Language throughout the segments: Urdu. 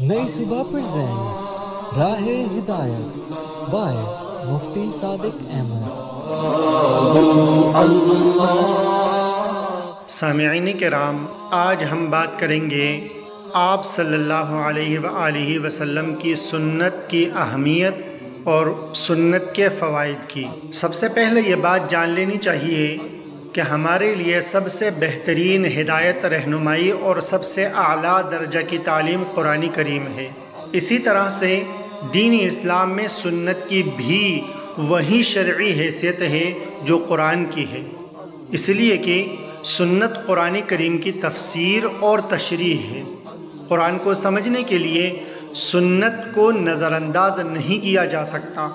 نئی صبح پریزنٹس راہ ہدایت بائے مفتی صادق احمد۔ سامعین کرام، آج ہم بات کریں گے آپ صلی اللہ علیہ وآلہ وسلم کی سنت کی اہمیت اور سنت کے فوائد کی۔ سب سے پہلے یہ بات جان لینی چاہیے کہ ہمارے لیے سب سے بہترین ہدایت رہنمائی اور سب سے اعلیٰ درجہ کی تعلیم قرآن کریم ہے۔ اسی طرح سے دین اسلام میں سنت کی بھی وہی شرعی حیثیت ہے جو قرآن کی ہے۔ اس لیے کہ سنت قرآن کریم کی تفسیر اور تشریح ہے۔ قرآن کو سمجھنے کے لیے سنت کو نظر انداز نہیں کیا جا سکتا۔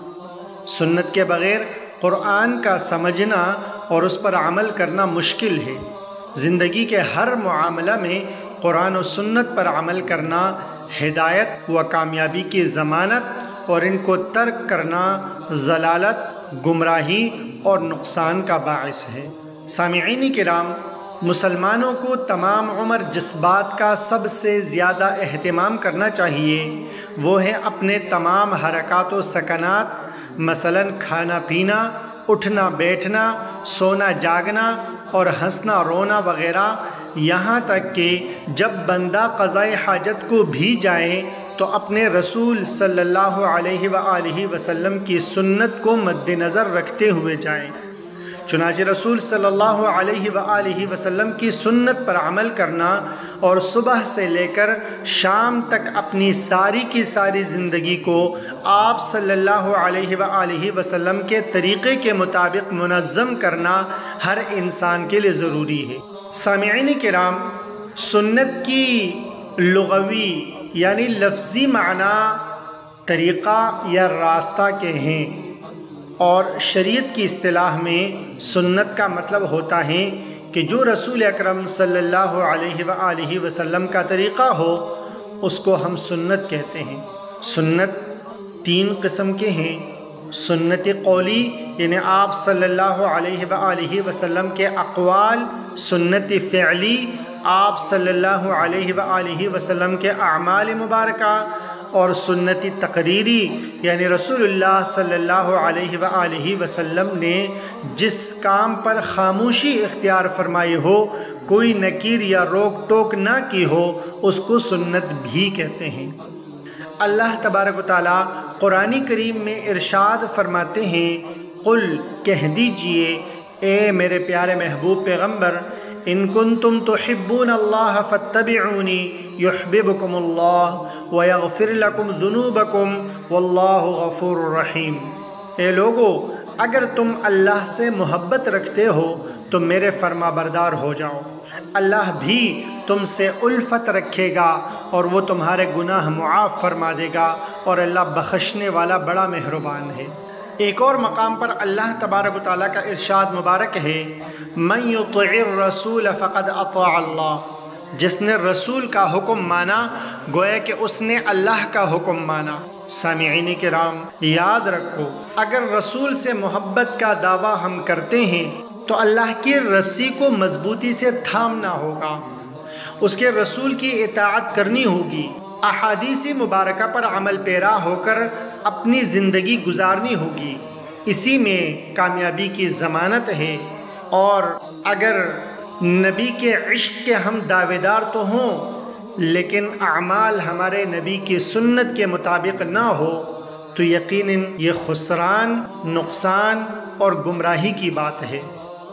سنت کے بغیر قرآن کا سمجھنا اور اس پر عمل کرنا مشکل ہے۔ زندگی کے ہر معاملہ میں قرآن و سنت پر عمل کرنا ہدایت و کامیابی کی ضمانت اور ان کو ترک کرنا ضلالت، گمراہی اور نقصان کا باعث ہے۔ سامعین کرام، مسلمانوں کو تمام عمر جس بات کا سب سے زیادہ اہتمام کرنا چاہیے۔ وہ ہے اپنے تمام حرکات و سکنات، مثلا کھانا پینا اٹھنا بیٹھنا، سونا جاگنا اور ہنسنا رونا وغیرہ، یہاں تک کہ جب بندہ قضائے حاجت کو بھی جائے تو اپنے رسول صلی اللہ علیہ وآلہ وسلم کی سنت کو مد نظر رکھتے ہوئے جائیں۔ چنانچہ رسول صلی اللہ علیہ وآلہ وسلم کی سنت پر عمل کرنا اور صبح سے لے کر شام تک اپنی ساری کی ساری زندگی کو آپ صلی اللہ علیہ وآلہ وسلم کے طریقے کے مطابق منظم کرنا ہر انسان کے لیے ضروری ہے۔ سامعین کرام، سنت کی لغوی یعنی لفظی معنی طریقہ یا راستہ کے ہیں۔ اور شریعت کی اصطلاح میں سنت کا مطلب ہوتا ہے کہ جو رسول اکرم صلی اللہ علیہ وآلہ وسلم کا طریقہ ہو، اس کو ہم سنت کہتے ہیں۔ سنت تین قسم کے ہیں۔ سنت قولی یعنی آپ صلی اللہ علیہ وآلہ وسلم کے اقوال، سنت فعلی، آپ صلی اللہ علیہ وآلہ وسلم کے اعمال مبارکہ اور سنتی تقریری یعنی رسول اللہ صلی اللہ علیہ وآلہ وسلم نے جس کام پر خاموشی اختیار فرمائی ہو، کوئی نکیر یا روک ٹوک نہ کی ہو، اس کو سنت بھی کہتے ہیں۔ اللہ تبارک و تعالیٰ قرآن کریم میں ارشاد فرماتے ہیں، قل کہہ دیجیے، اے میرے پیارے محبوب پیغمبر ان کنتم تحبون اللہ فاتبعونی یحببکم اللہ ویغفر لکم ذنوبکم واللہ غفور رحیم اے لوگو، اگر تم اللہ سے محبت رکھتے ہو، تو میرے فرما بردار ہو جاؤ۔ اللہ بھی تم سے الفت رکھے گا اور وہ تمہارے گناہ معاف فرما دے گا اور اللہ بخشنے والا بڑا مہربان ہے۔ ایک اور مقام پر اللہ تبارک و تعالیٰ کا ارشاد مبارک ہے، من یطع الرسول فقد اطاع اللہ جس نے رسول کا حکم مانا، گویا کہ اس نے اللہ کا حکم مانا۔ سامعین کرام، یاد رکھو، اگر رسول سے محبت کا دعویٰ ہم کرتے ہیں، تو اللہ کی رسی کو مضبوطی سے تھامنا ہوگا۔ اس کے رسول کی اطاعت کرنی ہوگی۔ احادیثی مبارکہ پر عمل پیرا ہو کر اپنی زندگی گزارنی ہوگی۔ اسی میں کامیابی کی ضمانت ہے۔ اور اگر نبی کے عشق کے ہم دعوے دار تو ہوں، لیکن اعمال ہمارے نبی کی سنت کے مطابق نہ ہو، تو یقیناً یہ خسران، نقصان اور گمراہی کی بات ہے۔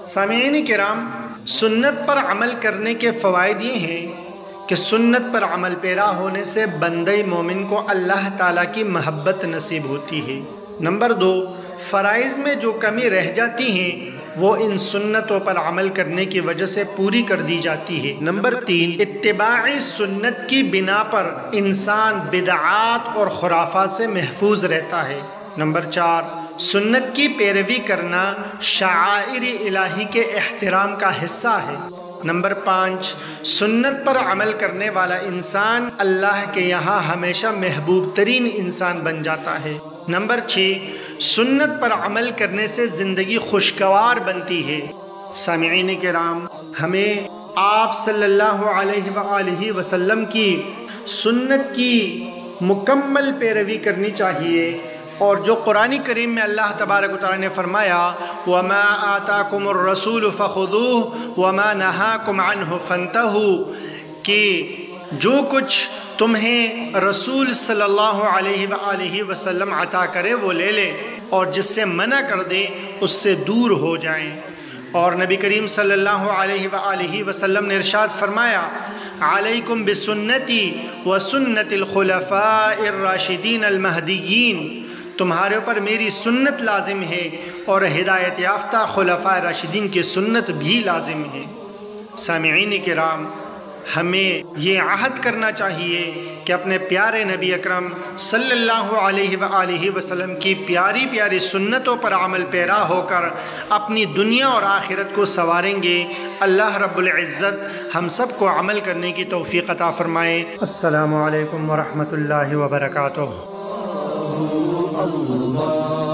سامعین کرام، سنت پر عمل کرنے کے فوائد یہ ہیں کہ سنت پر عمل پیرا ہونے سے بندی مومن کو اللہ تعالیٰ کی محبت نصیب ہوتی ہے۔ نمبر دو، فرائض میں جو کمی رہ جاتی ہیں، وہ ان سنتوں پر عمل کرنے کی وجہ سے پوری کر دی جاتی ہے۔ نمبر تین اتباعی سنت کی بنا پر انسان بدعات اور خرافات سے محفوظ رہتا ہے۔ نمبر چار، سنت کی پیروی کرنا شعائر الہی کے احترام کا حصہ ہے۔ نمبر پانچ، سنت پر عمل کرنے والا انسان اللہ کے یہاں ہمیشہ محبوب ترین انسان بن جاتا ہے۔ نمبر چھ، سنت پر عمل کرنے سے زندگی خوشگوار بنتی ہے۔ سامعین کرام، ہمیں آپ صلی اللہ علیہ وآلہ وسلم کی سنت کی مکمل پیروی کرنی چاہیے اور جو قرآن کریم میں اللہ تبارک و تعالیٰ نے فرمایا وما آتاکم الرسول فخذوه وما نہاکم عنہ فانتہوا کہ جو کچھ تمہیں رسول صلی اللہ علیہ وآلہ وسلم عطا کرے وہ لے لے اور جس سے منع کر دے اس سے دور ہو جائیں۔ اور نبی کریم صلی اللہ علیہ وآلہ وسلم نے ارشاد فرمایا، علیکم بسنتی و سنت الخلفاء الراشدین المہدیین۔ تمہارے اوپر میری سنت لازم ہے اور ہدایت یافتہ خلفاء راشدین کی سنت بھی لازم ہے۔ سامعین کرام، ہمیں یہ عہد کرنا چاہیے کہ اپنے پیارے نبی اکرم صلی اللہ علیہ وآلہ وسلم کی پیاری پیاری سنتوں پر عمل پیرا ہو کر اپنی دنیا اور آخرت کو سواریں گے۔ اللہ رب العزت ہم سب کو عمل کرنے کی توفیق عطا فرمائے۔ السلام علیکم ورحمۃ اللہ وبرکاتہ۔ الله.